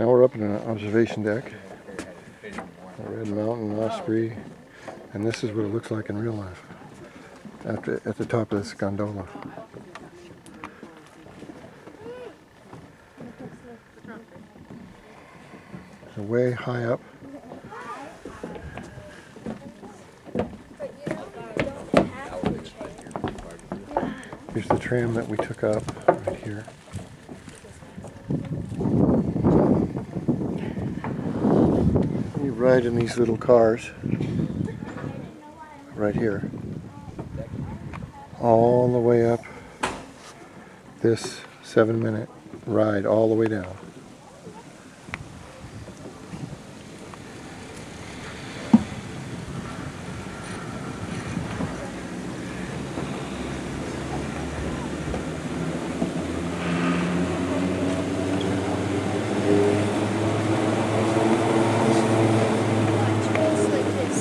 Now we're up in an observation deck. A Red Mountain Osprey. And this is what it looks like in real life. After, at the top of this gondola. So way high up. Here's the tram that we took up right here. Ride in these little cars right here. All the way up this seven minute ride all the way down.